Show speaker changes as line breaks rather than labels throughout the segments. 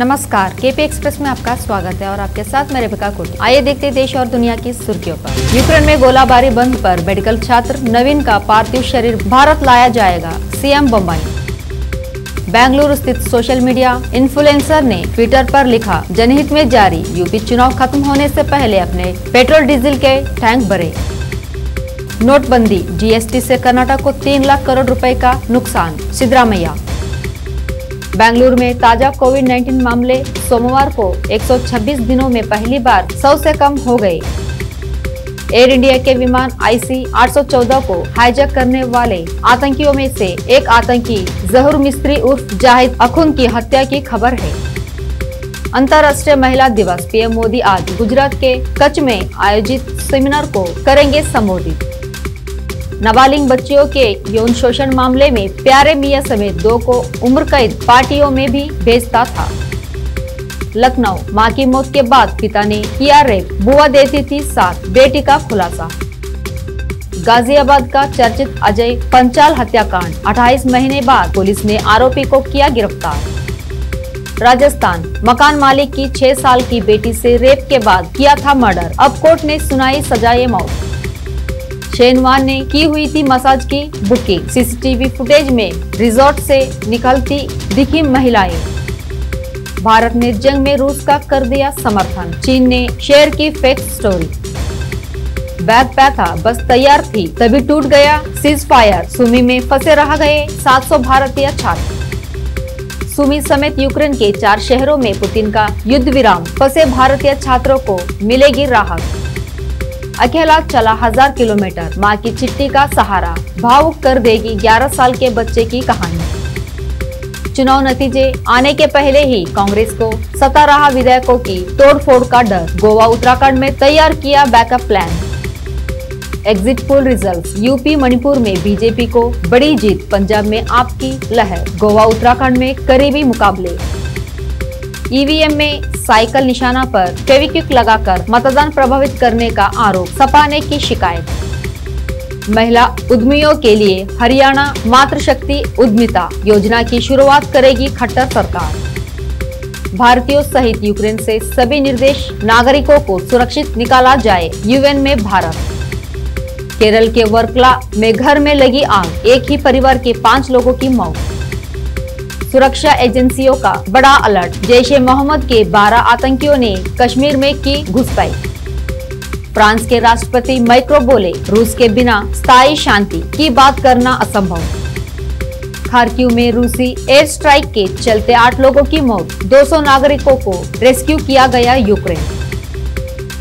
नमस्कार, KP express में आपका स्वागत है और आपके साथ मैं रेबिका कोटी। आइए देखते देश और दुनिया की सुर्खियों पर। यूक्रेन में गोलाबारी बंद पर मेडिकल छात्र नवीन का पार्थिव शरीर भारत लाया जाएगा, सीएम बम्बई बेंगलुरु स्थित सोशल मीडिया इन्फ्लुएंसर ने ट्विटर पर लिखा, जनहित में जारी, यूपी चुनाव खत्म होने से पहले अपने पेट्रोल डीजल के टैंक भरे। नोटबंदी, जीएसटी से कर्नाटक को तीन लाख करोड़ रुपए का नुकसान सिद्धरामैया बेंगलुरु में ताज़ा कोविड 19 मामले सोमवार को 126 दिनों में पहली बार 100 से कम हो गए। एयर इंडिया के विमान आईसी 814 को हाईजैक करने वाले आतंकियों में से एक आतंकी, जहूर मिस्त्री उर्फ़ जाहिद अखुन की हत्या की खबर है। अंतर्राष्ट्रीय महिला दिवस, पीएम मोदी आज गुजरात के कच्छ में आयोजित सेमिनार को करेंगे संबोधित। नाबालिग बच्चियों के यौन शोषण मामले में प्यारे मियाँ समेत दो को उम्र कैद पार्टियों में भी भेजता था। लखनऊ, माँ की मौत के बाद पिता ने किया रेप, बुआ देती थी साथ, बेटी का खुलासा। गाजियाबाद का चर्चित अजय पंचाल हत्याकांड 28 महीने बाद पुलिस ने आरोपी को किया गिरफ़्तार। राजस्थान, मकान मालिक की छह साल की बेटी से रेप के बाद किया था मर्डर, अब कोर्ट ने सुनाई सजाए मौत। शेनवान ने की हुई थी मसाज की बुकिंग। सीसीटीवी फुटेज में रिजॉर्ट से निकलती दिखी महिलाएँ। भारत ने जंग में रूस का कर दिया समर्थन। चीन ने शेयर की फेक स्टोरी। बैग पैक था बस तैयार थी, तभी टूट गया सीज फायर सुमी में फंसे रह गए 700 भारतीय छात्र। सुमी समेत यूक्रेन के चार शहरों में पुतिन का युद्ध विराम फंसे भारतीय छात्रों को मिलेगी राहत। अकेला चला हज़ार किलोमीटर, माँ की चिट्ठी का सहारा। भावुक कर देगी 11 साल के बच्चे की कहानी। चुनाव नतीजे आने के पहले ही कांग्रेस को सता रहा विधायकों की तोड़फोड़ का डर। गोवा उत्तराखंड में तैयार किया backup plan. Exit poll results. UP Manipur में बीजेपी को बड़ी जीत, पंजाब में आपकी लहर। गोवा उत्तराखंड में करीबी मुकाबले। ईवीएम में साइकिल निशाना पर फेविक्विक लगाकर मतदान प्रभावित करने का आरोप, सपा ने की शिकायत। महिला उद्यमियों के लिए हरियाणा मातृशक्ति उद्यमिता योजना की शुरुआत करेगी खट्टर सरकार। भारतीयों सहित यूक्रेन से सभी निर्देश नागरिकों को सुरक्षित निकाला जाए, यूएन में भारत। केरल के वर्कला में घर में लगी आग, एक ही परिवार के पाँच लोगों की मौत। सुरक्षा एजेंसियों का बड़ा अलर्ट। जैश ए मोहम्मद के 12 आतंकियों ने कश्मीर में की घुसपैठ। फ्रांस के राष्ट्रपति मैक्रो बोले रूस के बिना स्थायी शांति की बात करना असंभव। खारक्यू में रूसी एयर स्ट्राइक के चलते आठ लोगों की मौत 200 नागरिकों को रेस्क्यू किया गया यूक्रेन।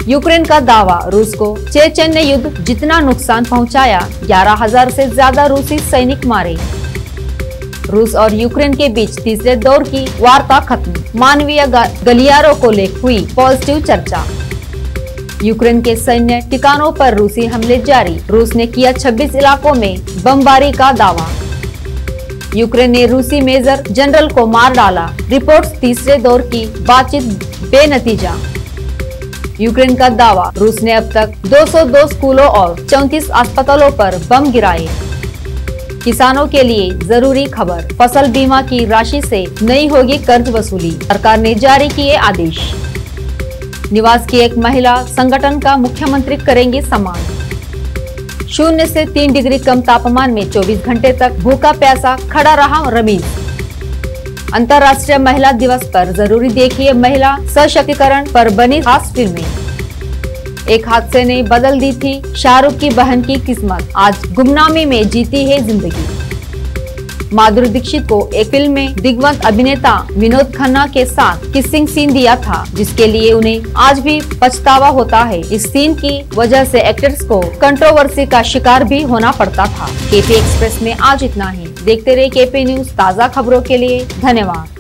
यूक्रेन का दावा रूस को चेचन्य युद्ध जितना नुकसान पहुँचाया 11,000 से ज़्यादा रूसी सैनिक मारे। रूस और यूक्रेन के बीच तीसरे दौर की वार्ता खत्म। मानवीय गलियारों को ले हुई पॉजिटिव चर्चा। यूक्रेन के सैन्य ठिकानों पर रूसी हमले जारी। रूस ने किया 26 इलाकों में बमबारी का दावा। यूक्रेन ने रूसी मेजर जनरल को मार डाला। रिपोर्ट्स तीसरे दौर की बातचीत बेनतीजा। यूक्रेन का दावा, रूस ने अब तक 202 स्कूलों और 34 अस्पतालों पर बम गिराए। किसानों के लिए ज़रूरी खबर। फ़सल बीमा की राशि से नहीं होगी कर्ज वसूली, सरकार ने जारी किए आदेश। निवास की एक महिला संगठन का मुख्यमंत्री करेंगे सम्मान। शून्य से तीन डिग्री कम तापमान में 24 घंटे तक भूखा प्यासा खड़ा रहा रमीज। अंतर्राष्ट्रीय महिला दिवस पर ज़रूरी देखिए महिला सशक्तिकरण पर बनी खास फ़िल्में। एक हादसे ने बदल दी थी शाहरुख की बहन की किस्मत। आज गुमनामी में जीती है ज़िंदगी। माधुरी दीक्षित को एक फ़िल्म में दिग्वंत अभिनेता विनोद खन्ना के साथ किसिंग सीन दिया था, जिसके लिए उन्हें आज भी पछतावा होता है। इस सीन की वजह से एक्टर्स को कंट्रोवर्सी का शिकार भी होना पड़ता था। केपी एक्सप्रेस में आज इतना ही। देखते रहे केपी न्यूज़ ताज़ा खबरों के लिए। धन्यवाद।